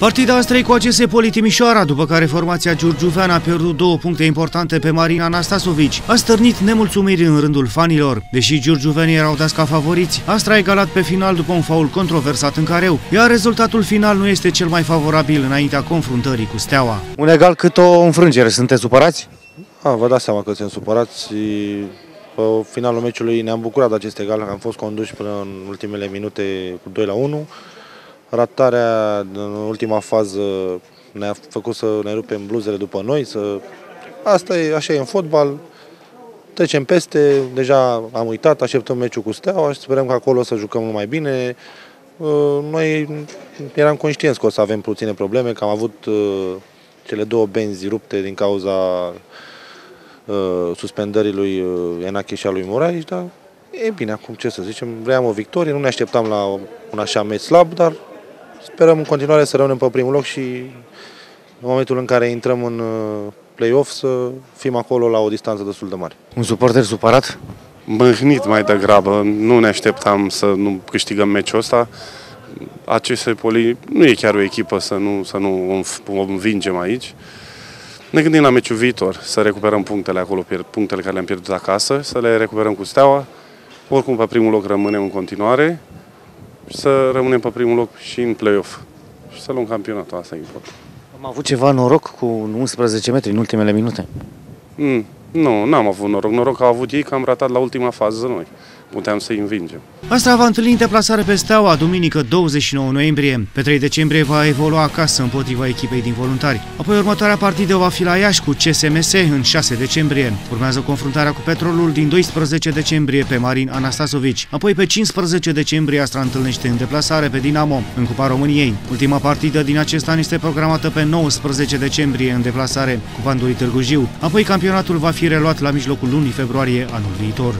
Partida Astrei cu ACS Poli Timișoara, după care formația giurgiuveană a pierdut două puncte importante pe Marina Anastasovici, a stârnit nemulțumiri în rândul fanilor. Deși giurgiuvenii erau dați ca favoriți, Astra a egalat pe final după un faul controversat în careu, iar rezultatul final nu este cel mai favorabil înaintea confruntării cu Steaua. Un egal cât o înfrângere, sunteți supărați? A, vă dați seama că suntem supărați. Pe finalul meciului ne-am bucurat de acest egal, am fost conduși până în ultimele minute cu 2 la 1. Ratarea în ultima fază ne-a făcut să ne rupem bluzele după noi. Să... Asta e, așa e în fotbal. Trecem peste, deja am uitat, așteptăm meciul cu Steaua și sperăm că acolo să jucăm mai bine. Uh, noi eram conștienți că o să avem puține probleme, că am avut uh, cele două benzi rupte din cauza uh, suspendării lui Enache și a lui Moraes, dar e bine acum ce să zicem, vreau o victorie, nu ne așteptam la un așa meci slab, dar Sperăm în continuare să rămânem pe primul loc și în momentul în care intrăm în uh, play-off să fim acolo la o distanță destul de mare. Un suporter supărat? Mâhnit mai degrabă. Nu ne așteptam să nu câștigăm meciul ăsta. ACS Poli nu e chiar o echipă să nu, să nu o învingem aici. Ne gândim la meciul viitor, să recuperăm punctele acolo, punctele care le-am pierdut acasă, să le recuperăm cu Steaua. Oricum, pe primul loc rămânem în continuare și să rămânem pe primul loc și în play-off și să luăm campionatul, asta e important. Am avut ceva noroc cu 11 metri în ultimele minute? Mm, nu, n-am avut noroc. Noroc au avut ei că am ratat la ultima fază noi puteam să-i învingem. Asta va întâlni deplasare pe Steaua, duminică 29 noiembrie. Pe 3 decembrie va evolua acasă împotriva echipei din voluntari. Apoi următoarea partidă va fi la Iași cu CSMS în 6 decembrie. Urmează confruntarea cu Petrolul din 12 decembrie pe Marin Anastasovici. Apoi pe 15 decembrie Astra întâlnește în deplasare pe Dinamo în Cupa României. Ultima partidă din acest an este programată pe 19 decembrie în deplasare cu Pandurii Târgu Jiu. Apoi campionatul va fi reluat la mijlocul lunii februarie anul viitor.